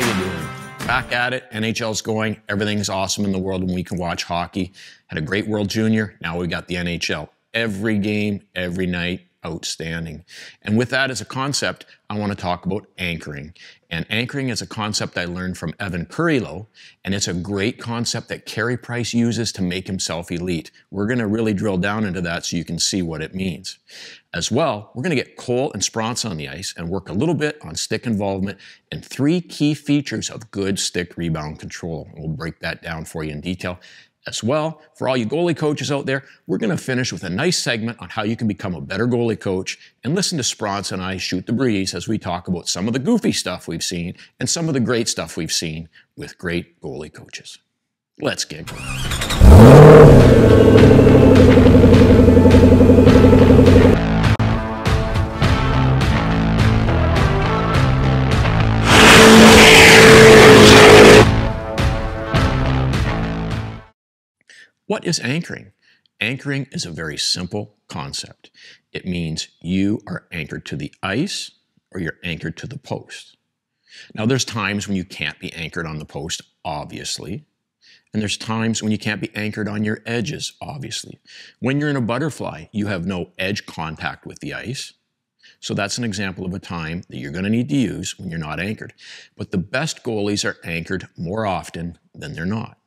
how you doing? Back at it. NHL's going. Everything's awesome in the world and we can watch hockey. Had a great World Junior. Now we got the NHL. Every game, every night, outstanding. And with that as a concept, I want to talk about anchoring. And anchoring is a concept I learned from Evan Kurylo, and it's a great concept that Carey Price uses to make himself elite. We're going to really drill down into that so you can see what it means. As well, we're going to get Cole and Spronse on the ice and work a little bit on stick involvement and three key features of good stick rebound control. We'll break that down for you in detail as well. For all you goalie coaches out there, we're going to finish with a nice segment on how you can become a better goalie coach and listen to Spronse and I shoot the breeze as we talk about some of the goofy stuff we've seen and some of the great stuff we've seen with great goalie coaches. Let's get going. What is anchoring? Anchoring is a very simple concept. It means you are anchored to the ice or you're anchored to the post. Now, there's times when you can't be anchored on the post, obviously. And there's times when you can't be anchored on your edges, obviously. When you're in a butterfly, you have no edge contact with the ice. So that's an example of a time that you're going to need to use when you're not anchored. But the best goalies are anchored more often than they're not.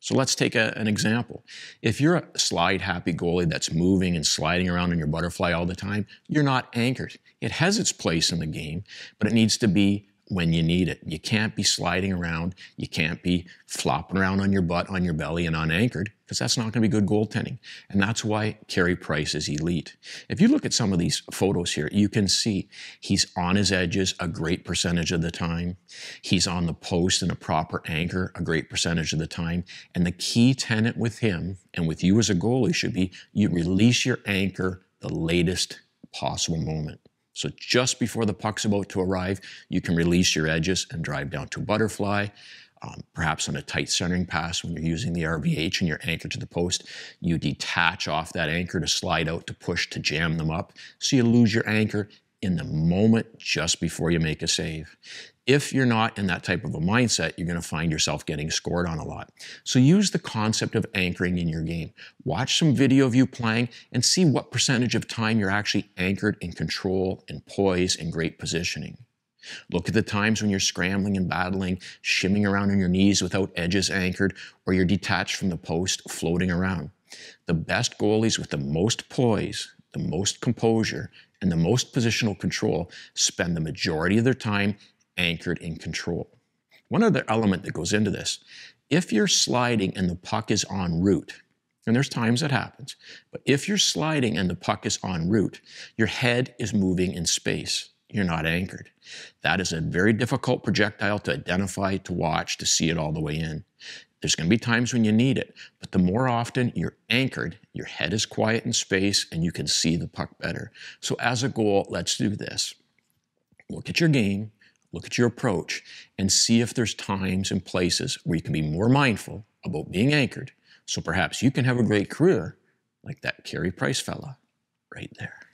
So let's take a, an example. If you're a slide happy goalie that's moving and sliding around in your butterfly all the time, you're not anchored. It has its place in the game, but it needs to be when you need it. You can't be sliding around. You can't be flopping around on your butt, on your belly, and unanchored because that's not going to be good goaltending. And that's why Carey Price is elite. If you look at some of these photos here, you can see he's on his edges a great percentage of the time. He's on the post in a proper anchor a great percentage of the time. And the key tenet with him and with you as a goalie should be you release your anchor the latest possible moment. So just before the puck's about to arrive, you can release your edges and drive down to butterfly. Um, perhaps on a tight centering pass when you're using the RVH and you're anchored to the post, you detach off that anchor to slide out to push to jam them up. So you lose your anchor in the moment just before you make a save. If you're not in that type of a mindset, you're going to find yourself getting scored on a lot. So use the concept of anchoring in your game. Watch some video of you playing and see what percentage of time you're actually anchored in control and poise and great positioning. Look at the times when you're scrambling and battling, shimming around on your knees without edges anchored, or you're detached from the post, floating around. The best goalies with the most poise, the most composure, and the most positional control spend the majority of their time anchored in control. One other element that goes into this, if you're sliding and the puck is en route, and there's times that happens, but if you're sliding and the puck is en route, your head is moving in space. You're not anchored. That is a very difficult projectile to identify, to watch, to see it all the way in. There's going to be times when you need it, but the more often you're anchored, your head is quiet in space and you can see the puck better. So as a goal, let's do this. Look at your game, look at your approach, and see if there's times and places where you can be more mindful about being anchored. So perhaps you can have a great career like that Carey Price fella right there.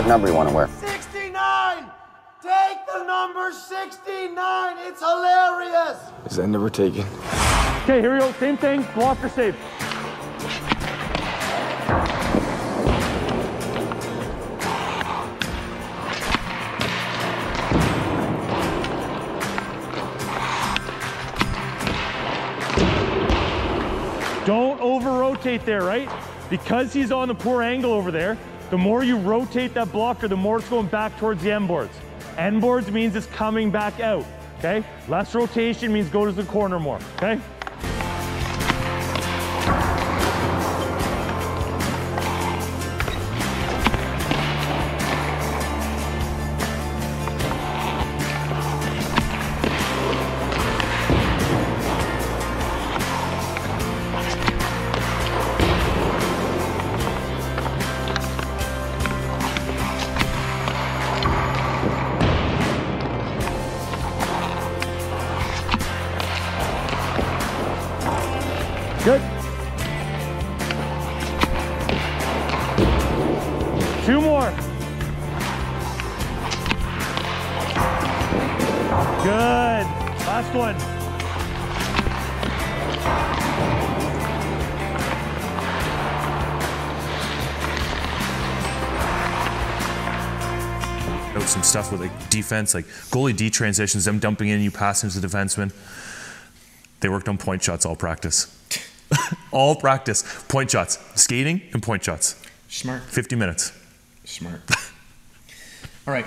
What number you want to wear? 69! Take the number 69. It's hilarious. Is that number taken? Okay, here we go. Same thing. Block or save. Don't over rotate there, right? Because he's on the poor angle over there, the more you rotate that blocker, the more it's going back towards the end boards. End boards means it's coming back out, okay? Less rotation means go to the corner more, okay? more. Good. Last one. Out some stuff with like defense, like goalie D transitions, them dumping in, you pass to the defenseman. They worked on point shots all practice. all practice. Point shots. Skating and point shots. Smart. 50 minutes. Smart. All right.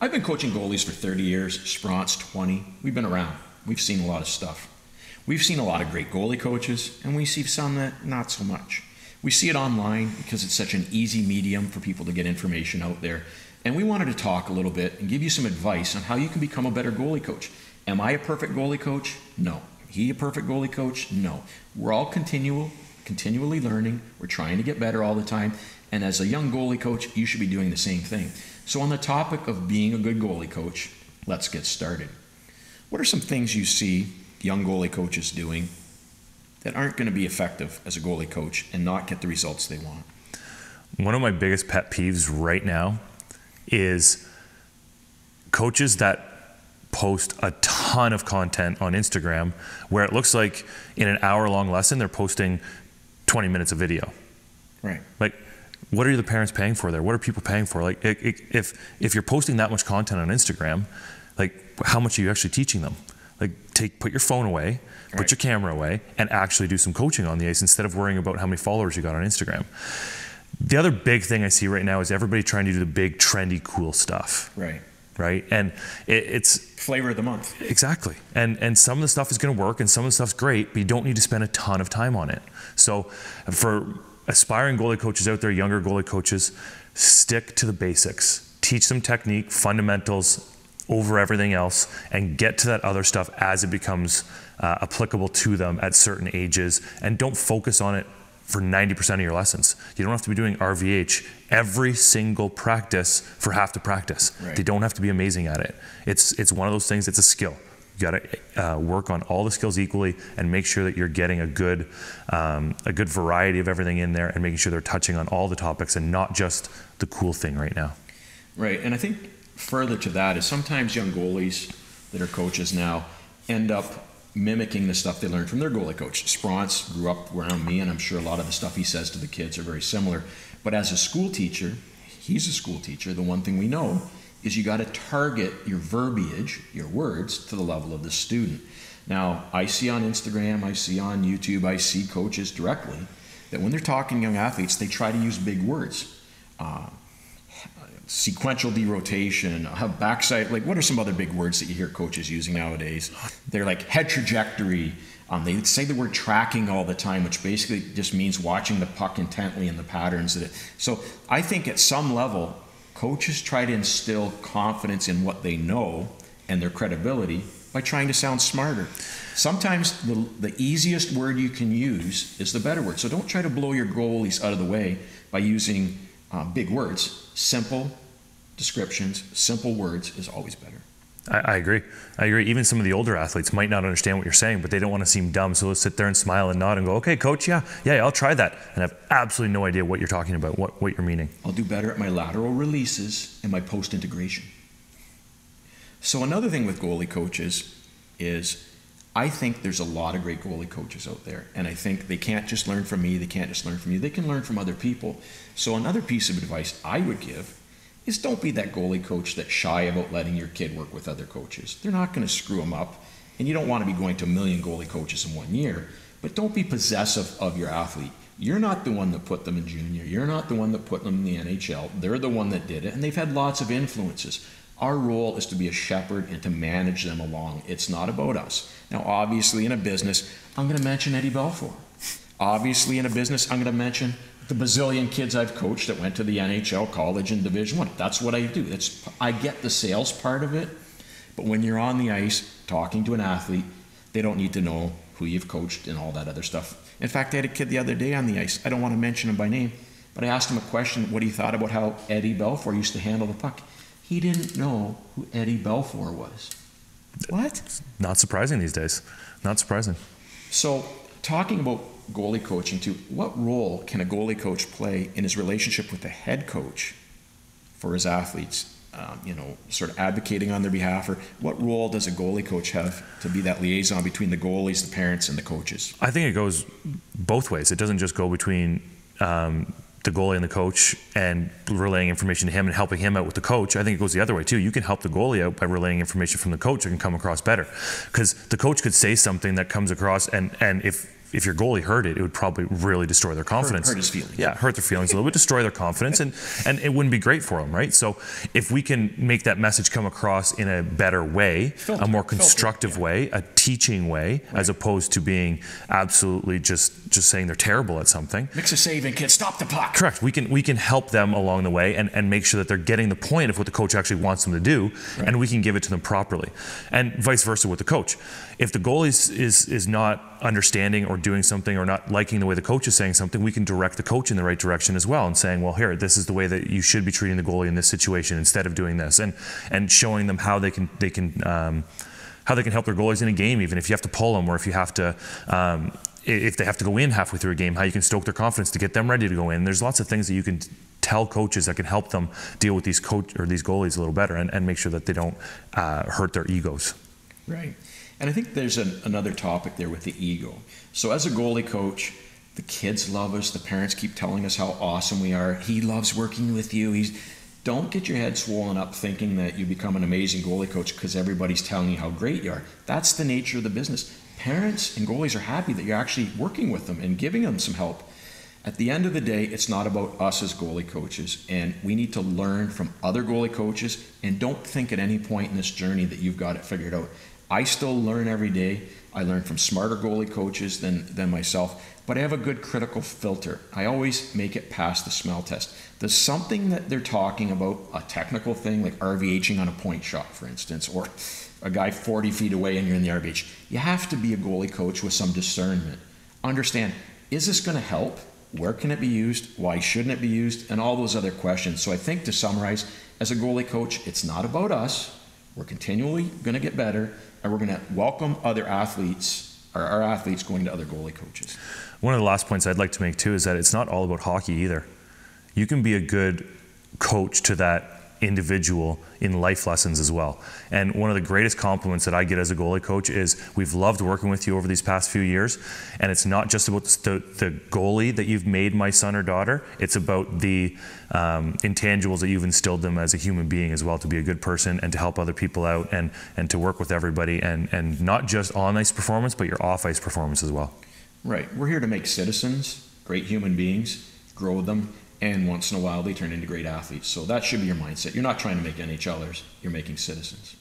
I've been coaching goalies for 30 years, Spronse 20. We've been around. We've seen a lot of stuff. We've seen a lot of great goalie coaches, and we see some that not so much. We see it online because it's such an easy medium for people to get information out there. And we wanted to talk a little bit and give you some advice on how you can become a better goalie coach. Am I a perfect goalie coach? No. He a perfect goalie coach? No. We're all continual, continually learning. We're trying to get better all the time. And as a young goalie coach, you should be doing the same thing. So, on the topic of being a good goalie coach, let's get started. What are some things you see young goalie coaches doing that aren't going to be effective as a goalie coach and not get the results they want? One of my biggest pet peeves right now is coaches that post a ton of content on Instagram where it looks like in an hour long lesson they're posting 20 minutes of video. Right. Like what are the parents paying for there? What are people paying for? Like it, it, if if you're posting that much content on Instagram, like how much are you actually teaching them? Like take put your phone away, Right. put your camera away and actually do some coaching on the ice instead of worrying about how many followers you got on Instagram. The other big thing I see right now is everybody trying to do the big trendy cool stuff, Right. right? And it, it's Flavor of the month. Exactly. And and some of the stuff is going to work and some of the stuff's great, but you don't need to spend a ton of time on it. So for aspiring goalie coaches out there, younger goalie coaches, stick to the basics. Teach them technique, fundamentals over everything else and get to that other stuff as it becomes uh, applicable to them at certain ages and don't focus on it for 90% of your lessons. You don't have to be doing RVH every single practice for half the practice. Right. They don't have to be amazing at it. It's it's one of those things. It's a skill. You got to uh, work on all the skills equally and make sure that you're getting a good um, a good variety of everything in there and making sure they're touching on all the topics and not just the cool thing right now. Right. And I think further to that is sometimes young goalies that are coaches now end up mimicking the stuff they learned from their goalie coach. Spronse grew up around me, and I'm sure a lot of the stuff he says to the kids are very similar. But as a school teacher, he's a school teacher. The one thing we know is you got to target your verbiage, your words, to the level of the student. Now, I see on Instagram, I see on YouTube, I see coaches directly that when they're talking young athletes, they try to use big words. Uh, sequential derotation, uh, backside. Like, what are some other big words that you hear coaches using nowadays? They're like head trajectory. Um, they say the word tracking all the time, which basically just means watching the puck intently and the patterns that it. So I think at some level, coaches try to instill confidence in what they know and their credibility by trying to sound smarter. Sometimes the, the easiest word you can use is the better word. So don't try to blow your goalies out of the way by using uh, big words. Simple descriptions, simple words is always better. I, I agree. I agree. Even some of the older athletes might not understand what you're saying, but they don't want to seem dumb, so they'll sit there and smile and nod and go, "Okay, coach, yeah, yeah, I'll try that," and I have absolutely no idea what you're talking about, what what you're meaning. I'll do better at my lateral releases and my post integration. So, another thing with goalie coaches is I think there's a lot of great goalie coaches out there, and I think they can't just learn from me, they can't just learn from you, they can learn from other people. So, another piece of advice I would give is don't be that goalie coach that's shy about letting your kid work with other coaches. They're not going to screw them up, and you don't want to be going to a million goalie coaches in one year, but don't be possessive of your athlete. You're not the one that put them in junior. You're not the one that put them in the NHL. They're the one that did it, and they've had lots of influences. Our role is to be a shepherd and to manage them along. It's not about us. Now, obviously, in a business, I'm going to mention Eddie Belfour. Obviously, in a business, I'm going to mention the bazillion kids I've coached that went to the NHL, college, and Division One. That's what I do. It's I get the sales part of it, but when you're on the ice talking to an athlete, they don't need to know who you've coached and all that other stuff. In fact, I had a kid the other day on the ice. I don't want to mention him by name, but I asked him a question: what he thought about how Eddie Belfour used to handle the puck. He didn't know who Eddie Belfour was. What? Not surprising these days. Not surprising. So, talking about goalie coaching too, what role can a goalie coach play in his relationship with the head coach for his athletes? um, you know, sort of advocating on their behalf, or what role does a goalie coach have to be that liaison between the goalies, the parents, and the coaches? I think it goes both ways. It doesn't just go between um, the goalie and the coach and relaying information to him and helping him out with the coach. I think it goes the other way too. You can help the goalie out by relaying information from the coach. It can come across better because the coach could say something that comes across, and and if if your goalie heard it, it would probably really destroy their confidence. Hurt, hurt his feelings. Yeah, hurt their feelings a little bit, destroy their confidence, and and it wouldn't be great for them, right? So if we can make that message come across in a better way, Filter, a more filter, constructive yeah. way, a teaching way, as opposed to being absolutely just just saying they're terrible at something. Mix a save and kid, stop the puck. Correct. We can we can help them along the way and, and make sure that they're getting the point of what the coach actually wants them to do, and we can give it to them properly, and vice versa with the coach. If the goalie is, is is not understanding or doing something or not liking the way the coach is saying something, we can direct the coach in the right direction as well, and saying, well, here, this is the way that you should be treating the goalie in this situation instead of doing this, and and showing them how they can they can. Um, how they can help their goalies in a game, even if you have to pull them or if you have to, um, if they have to go in halfway through a game, how you can stoke their confidence to get them ready to go in. There's lots of things that you can tell coaches that can help them deal with these coach or these goalies a little better and, and make sure that they don't uh, hurt their egos. Right. And I think there's an, another topic there with the ego. So, as a goalie coach, the kids love us. The parents keep telling us how awesome we are. He loves working with you. He's don't get your head swollen up thinking that you become an amazing goalie coach because everybody's telling you how great you are. That's the nature of the business. Parents and goalies are happy that you're actually working with them and giving them some help. At the end of the day, it's not about us as goalie coaches, and we need to learn from other goalie coaches. And don't think at any point in this journey that you've got it figured out. I still learn every day. I learn from smarter goalie coaches than, than myself, but I have a good critical filter. I always make it past the smell test. There's something that they're talking about, a technical thing like RVHing on a point shot, for instance, or a guy 40 feet away and you're in the RVH. You have to be a goalie coach with some discernment. Understand, is this going to help? Where can it be used? Why shouldn't it be used? And all those other questions. So I think to summarize, as a goalie coach, it's not about us. We're continually going to get better, and we're going to welcome other athletes, or our athletes going to other goalie coaches. One of the last points I'd like to make too is that it's not all about hockey either. You can be a good coach to that individual in life lessons as well. And one of the greatest compliments that I get as a goalie coach is we've loved working with you over these past few years. And it's not just about the, the goalie that you've made my son or daughter, it's about the um, intangibles that you've instilled them as a human being as well to be a good person and to help other people out and, and to work with everybody and, and not just on ice performance, but your off ice performance as well. Right. We're here to make citizens, great human beings, grow them, and once in a while they turn into great athletes. So that should be your mindset. You're not trying to make NHLers, you're making citizens.